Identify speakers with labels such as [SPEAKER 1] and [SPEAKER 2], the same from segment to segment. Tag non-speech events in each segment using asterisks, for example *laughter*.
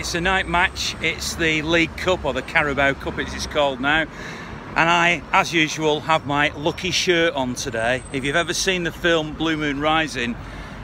[SPEAKER 1] It's a night match. It's the League Cup or the Carabao Cup, as it's called now. And I, as usual, have my lucky shirt on today. If you've ever seen the film Blue Moon Rising,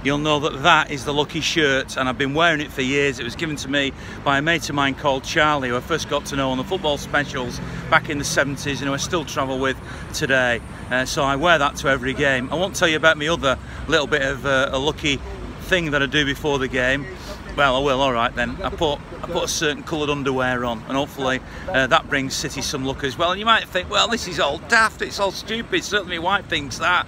[SPEAKER 1] you'll know that that is the lucky shirt and I've been wearing it for years. It was given to me by a mate of mine called Charlie who I first got to know on the football specials back in the 70s and who I still travel with today. Uh, so I wear that to every game. I won't tell you about my other little bit of uh, a lucky thing that I do before the game. Well, I will. All right then. I put I put a certain coloured underwear on, and hopefully uh, that brings City some luck as well. And you might think, well, this is all daft. It's all stupid. Certainly, White thinks that,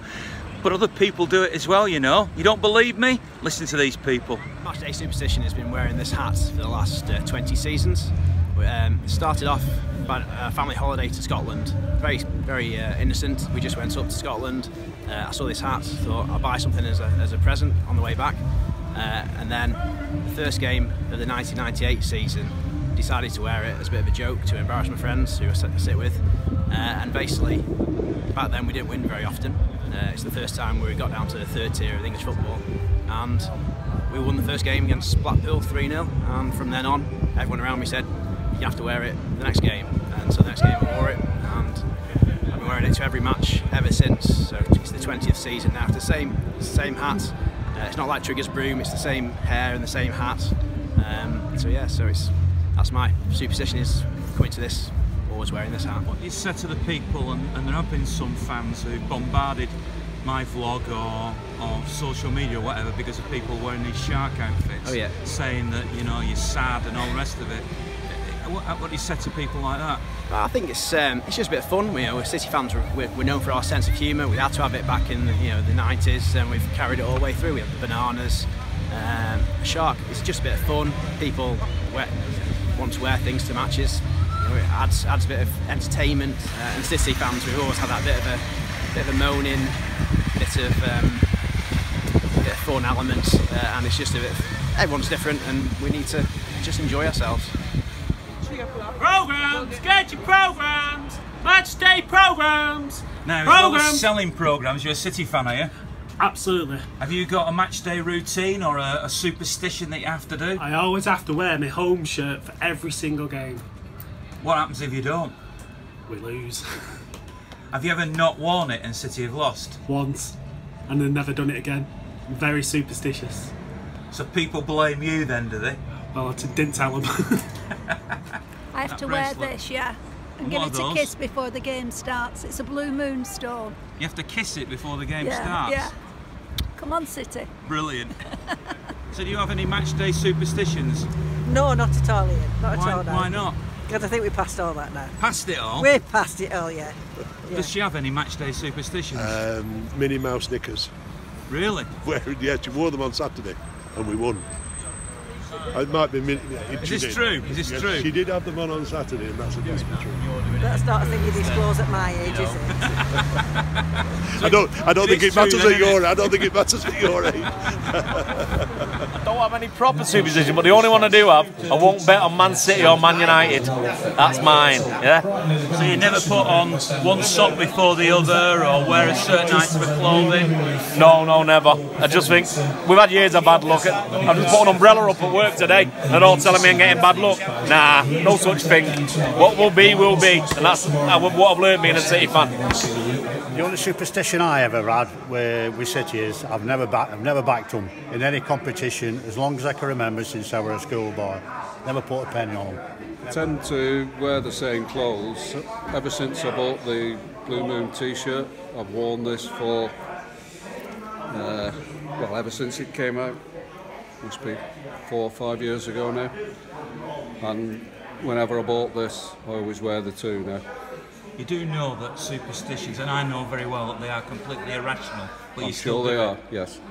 [SPEAKER 1] but other people do it as well. You know. You don't believe me? Listen to these people.
[SPEAKER 2] Matchday Superstition has been wearing this hat for the last uh, 20 seasons. We um, started off by a family holiday to Scotland. Very, very uh, innocent. We just went up to Scotland. Uh, I saw this hat. Thought I'll buy something as a, as a present on the way back. Uh, and then the first game of the 1998 season, decided to wear it as a bit of a joke to embarrass my friends who I sit with. Uh, and basically, back then we didn't win very often. Uh, it's the first time we got down to the third tier of English football, and we won the first game against Blackpool 3-0. And from then on, everyone around me said, "You have to wear it the next game." And so the next game I wore it, and I've been wearing it to every match ever since. So it's the 20th season now. It's the same, same hat. Uh, it's not like Trigger's broom, it's the same hair and the same hat. Um, so yeah, so it's that's my superstition is coming to this, always wearing this hat.
[SPEAKER 1] You said to the people, and, and there have been some fans who bombarded my vlog or, or social media or whatever because of people wearing these shark outfits.
[SPEAKER 2] Oh, yeah.
[SPEAKER 1] Saying that, you know, you're sad and all the rest of it. What, what do you say to people like that?
[SPEAKER 2] I think it's um, it's just a bit of fun. You know, we're City fans. We're, we're known for our sense of humour. We had to have it back in the, you know the 90s, and we've carried it all the way through. We have the bananas, um, shark. It's just a bit of fun. People wear, want to wear things to matches. You know, it adds adds a bit of entertainment. Uh, and City fans, we've always had that bit of a bit of a moaning, bit of um, bit of fun element, uh, and it's just a bit. Of, everyone's different, and we need to just enjoy ourselves.
[SPEAKER 3] Programs, get your programs, match day programs.
[SPEAKER 1] Now, as well as
[SPEAKER 3] programs.
[SPEAKER 1] selling programs, you're a City fan, are you?
[SPEAKER 3] Absolutely.
[SPEAKER 1] Have you got a match day routine or a, a superstition that you have to do?
[SPEAKER 3] I always have to wear my home shirt for every single game.
[SPEAKER 1] What happens if you don't?
[SPEAKER 3] We lose *laughs*
[SPEAKER 1] Have you ever not worn it and City have lost?
[SPEAKER 3] once and then never done it again. I'm very superstitious.
[SPEAKER 1] So people blame you then, do they?
[SPEAKER 3] Well, I didn't tell them.
[SPEAKER 4] I have
[SPEAKER 1] That
[SPEAKER 4] to wear this, yeah. And
[SPEAKER 1] And
[SPEAKER 4] give it a kiss before the game starts. It's a blue moon stone.
[SPEAKER 1] You have to kiss it before the game
[SPEAKER 4] yeah,
[SPEAKER 1] starts.
[SPEAKER 4] yeah. Come on, City.
[SPEAKER 1] Brilliant. *laughs* so do you have any match day superstitions?
[SPEAKER 5] No, not at all, Ian. Not
[SPEAKER 1] Why,
[SPEAKER 5] at all. no.
[SPEAKER 1] why not?
[SPEAKER 5] Because I think we passed all that now.
[SPEAKER 1] Passed it all?
[SPEAKER 5] We're past it all, yeah. yeah.
[SPEAKER 1] Does she have any match day superstitions?
[SPEAKER 6] um, Minnie Mouse knickers.
[SPEAKER 1] really? *laughs*
[SPEAKER 6] Where, yeah, she wore them on Saturday and we won. It might be. Min-
[SPEAKER 1] Is
[SPEAKER 6] she
[SPEAKER 1] this
[SPEAKER 6] did.
[SPEAKER 1] true? Is this
[SPEAKER 6] Yes,
[SPEAKER 1] true?
[SPEAKER 6] She did have them on on Saturday, and that's a definitely true.
[SPEAKER 5] That's not a thing you disclose at my age, is it? *laughs* *laughs*
[SPEAKER 6] I don't. I don't think it matters
[SPEAKER 1] true
[SPEAKER 6] at
[SPEAKER 1] then,
[SPEAKER 6] your. I don't think it matters at your age. *laughs*
[SPEAKER 7] I don't have any proper superstition, but the only one I do have, I won't bet on Man City or Man United. That's mine, yeah?
[SPEAKER 1] So you never put on one sock before the other or wear a certain item of clothing?
[SPEAKER 7] No, no, never. I just think we've had years of bad luck. I just put an umbrella up at work today, and they're all telling me I'm getting bad luck. Nah, no such thing. What will be, will be, and that's what I've learned being a City fan.
[SPEAKER 8] The only superstition I ever had with, with City is I've never I've never backed them in any competition as long as I can remember since I was a schoolboy. Never put a penny on them.
[SPEAKER 9] I tend to wear the same clothes. Ever since I bought the Blue Moon T-shirt, I've worn this for uh, well, ever since it came out. Must be four or five years ago now. And whenever I bought this, I always wear the two now.
[SPEAKER 1] You do know that superstitions, and I know very well that they are completely irrational, but
[SPEAKER 9] I'm
[SPEAKER 1] you
[SPEAKER 9] sure they are.
[SPEAKER 1] it.
[SPEAKER 9] Yes.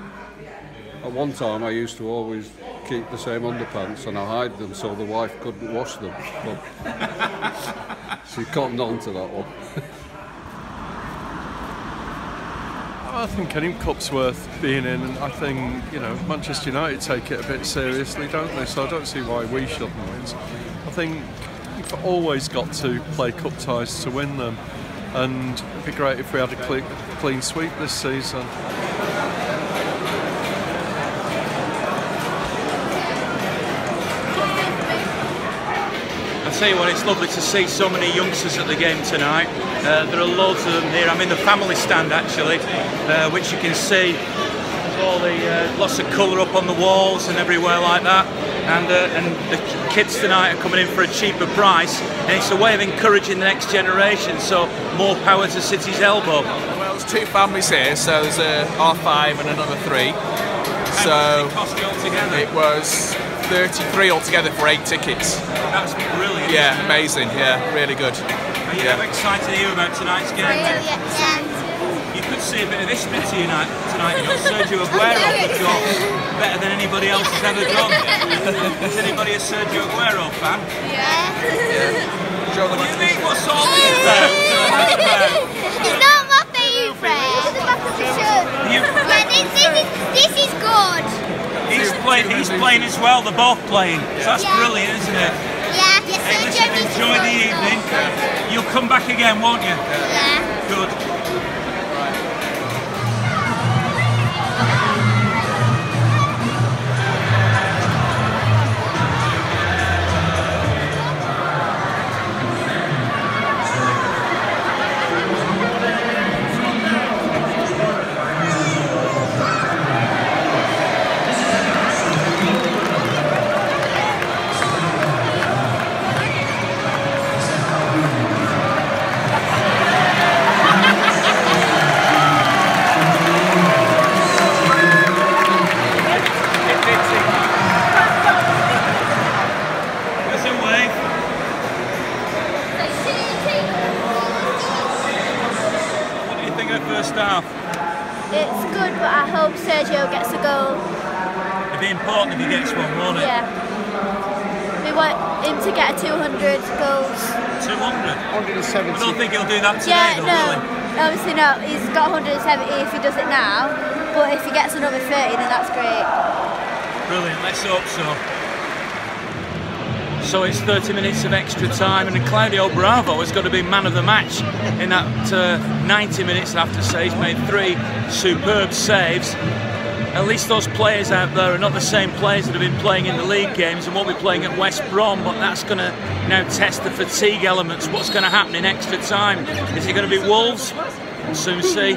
[SPEAKER 9] At one time, I used to always keep the same underpants and I hide them so the wife couldn't wash them. But *laughs* she cottoned on to that one.
[SPEAKER 10] I think any cup's worth being in, and I think you know Manchester United take it a bit seriously, don't they? So I don't see why we shouldn't win. I think we've always got to play cup ties to win them, and it'd be great if we had a clean, clean sweep this season.
[SPEAKER 1] I tell you what, it's lovely to see so many youngsters at the game tonight. Uh, there are loads of them here. I'm in the family stand actually, uh, which you can see all the uh, lots of colour up on the walls and everywhere like that. And uh, and the kids tonight are coming in for a cheaper price, and it's a way of encouraging the next generation. So more power to City's elbow.
[SPEAKER 11] Well, there's two families here, so there's a R5 and another three. So
[SPEAKER 1] cost
[SPEAKER 11] it was 33 altogether for eight tickets.
[SPEAKER 1] That's brilliant.
[SPEAKER 11] Yeah, amazing. Yeah, really good.
[SPEAKER 1] Are you
[SPEAKER 11] Yeah.
[SPEAKER 1] excited to hear about tonight's game? You could see a bit of this bit tonight. Tonight, you know, Sergio Aguero could go better than anybody else has ever done. Is *laughs* anybody a Sergio Aguero fan?
[SPEAKER 11] Show them
[SPEAKER 1] What do you think? What's all this about? About?
[SPEAKER 12] It's not my favourite.
[SPEAKER 1] You-
[SPEAKER 12] Yeah, this, this, is, this is good.
[SPEAKER 1] He's playing. He's playing as well. They're both playing. So that's
[SPEAKER 12] Yeah.
[SPEAKER 1] brilliant, isn't it?
[SPEAKER 12] Yeah, yes,
[SPEAKER 1] Hey, listen, enjoy the evening. You'll come back again, won't you?
[SPEAKER 12] Yeah.
[SPEAKER 1] Good. First half?
[SPEAKER 12] It's good, but I hope Sergio gets a goal.
[SPEAKER 1] It'd be important if he gets one, won't it?
[SPEAKER 12] Yeah. We want him to get 200 goals.
[SPEAKER 1] 200. 170. I don't think he'll do that today,
[SPEAKER 12] Yeah,
[SPEAKER 1] though,
[SPEAKER 12] no.
[SPEAKER 1] will?
[SPEAKER 12] Obviously not. He's got 170 if he does it now. But if he gets another 30, then that's great.
[SPEAKER 1] Brilliant, let's hope so. So it's 30 minutes of extra time, and Claudio Bravo has got to be man of the match in that uh, 90 minutes. I have to say, he's made three superb saves. At least those players out there are not the same players that have been playing in the league games and won't be playing at West Brom, but that's going to now test the fatigue elements. What's going to happen in extra time? Is it going to be Wolves? We'll soon see.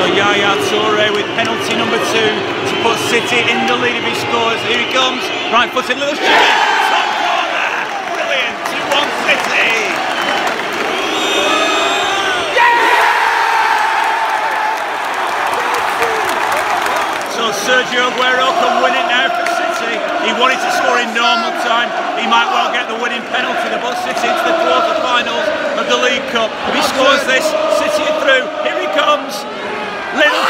[SPEAKER 1] So Yaya Toure with penalty number two to put City in the lead if he scores. Here he comes, right footed little shimmy, top corner, brilliant, 2-1 City. So Sergio Aguero can win it now for City. He wanted to score in normal time. He might well get the winning penalty to put City into the quarter-finals of the League Cup. If he scores this, City are through. Here he comes. Little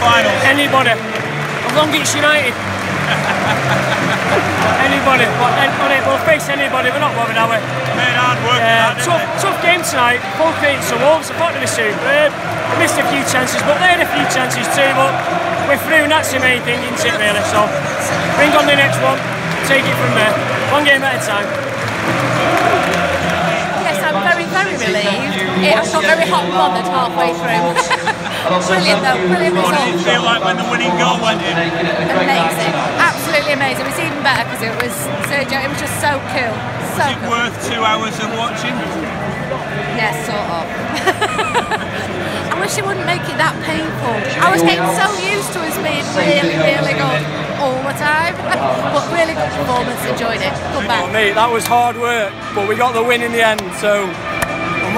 [SPEAKER 1] fancy in the quarter-finals?
[SPEAKER 13] Anybody. As long as it's United. *laughs* anybody. But, anybody. We'll face anybody. We're not bothered, uh, are we?
[SPEAKER 1] Made hard work.
[SPEAKER 13] Yeah,
[SPEAKER 1] hard,
[SPEAKER 13] tough, tough game tonight. Full pitch. So Wolves. I thought they were superb. We missed a few chances, but they had a few chances too. But we're through, and that's the main thing, isn't it, really? So bring on the next one. Take it from there. One game at a time.
[SPEAKER 14] Yes, I'm very, very relieved. It, I got very hot and bothered halfway through. Brilliant though, brilliant
[SPEAKER 1] What did it feel like when the winning goal went in?
[SPEAKER 14] Amazing, absolutely amazing. It was even better because it was Sergio. It was just so cool, so
[SPEAKER 1] Is it
[SPEAKER 14] cool.
[SPEAKER 1] worth two hours of watching?
[SPEAKER 14] Yes, sort of. *laughs* I wish it wouldn't make it that painful. I was getting so used to us being really, really good all the time. *laughs* but really good performance, enjoyed it. Good back.
[SPEAKER 13] Oh, mate, that was hard work, but we got the win in the end, so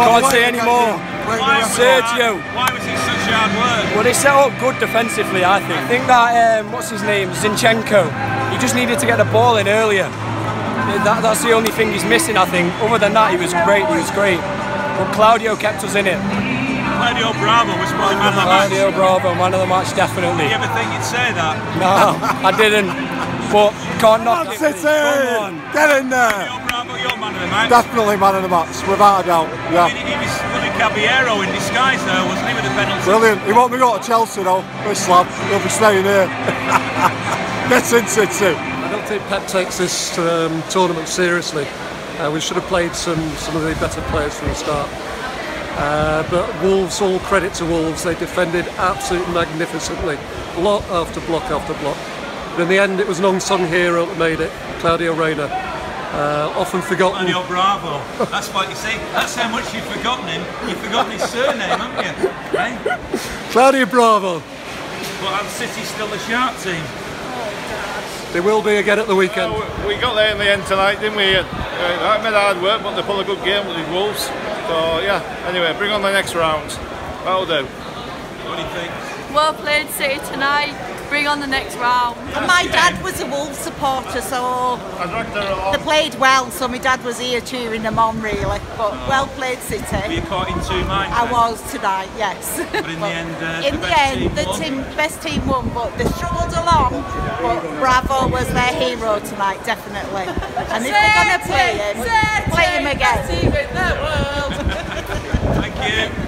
[SPEAKER 13] can't say any more. Sergio.
[SPEAKER 1] Why was it such a hard work?
[SPEAKER 13] Well, they set up good defensively, I think. I think that, um, what's his name, Zinchenko, he just needed to get the ball in earlier. That, that's the only thing he's missing, I think. Other than that, he was great, he was great. But Claudio kept us in it.
[SPEAKER 1] Claudio Bravo was probably man of the match.
[SPEAKER 15] Claudio Bravo, man of the match, definitely.
[SPEAKER 1] Did you ever think you'd say that?
[SPEAKER 15] No, I didn't. But can't knock it.
[SPEAKER 16] City!
[SPEAKER 15] Come on.
[SPEAKER 16] Get in there!
[SPEAKER 1] Bravo, you're man of the match.
[SPEAKER 16] Definitely man of the match, without a doubt.
[SPEAKER 1] I
[SPEAKER 16] Yeah.
[SPEAKER 1] Mean, he Caballero in disguise though, wasn't he, with the penalty?
[SPEAKER 16] Brilliant. He won't be going to Chelsea though, this lad. He'll be staying here. *laughs* Get in City.
[SPEAKER 17] I don't think Pep takes this um, tournament seriously. Uh, we should have played some, some of the better players from the start. Uh, but Wolves, all credit to Wolves, they defended absolutely magnificently, block after block after block. But in the end, it was an unsung hero that made it, Claudio Reyna. Uh, often forgotten.
[SPEAKER 1] Claudio Bravo. That's what you see. That's how much you've forgotten him. You've forgotten his surname, haven't you? Right?
[SPEAKER 17] Claudio Bravo.
[SPEAKER 1] But our City still a sharp team.
[SPEAKER 17] They will be again at the weekend.
[SPEAKER 7] We got there in the end tonight, didn't we? Uh, that made hard work, but they pulled a good game with the Wolves. So yeah. Anyway, bring on the next round. That'll do.
[SPEAKER 1] What do you think?
[SPEAKER 18] Well played City tonight. Bring on the next round.
[SPEAKER 19] And my dad was a Wolves supporter, so
[SPEAKER 7] I dragged her along.
[SPEAKER 19] they played well. So my dad was here cheering them on, really. But well played, City.
[SPEAKER 1] Were you caught in two minds?
[SPEAKER 19] I
[SPEAKER 1] then?
[SPEAKER 19] was tonight, yes. *laughs*
[SPEAKER 1] But in the end, uh,
[SPEAKER 19] in
[SPEAKER 1] the
[SPEAKER 19] the, end,
[SPEAKER 1] team
[SPEAKER 19] the
[SPEAKER 1] won.
[SPEAKER 19] team, best team won, but they struggled along. But Bravo was their hero tonight, definitely. *laughs* And if they're to play him, play him again. *laughs*
[SPEAKER 1] Thank you.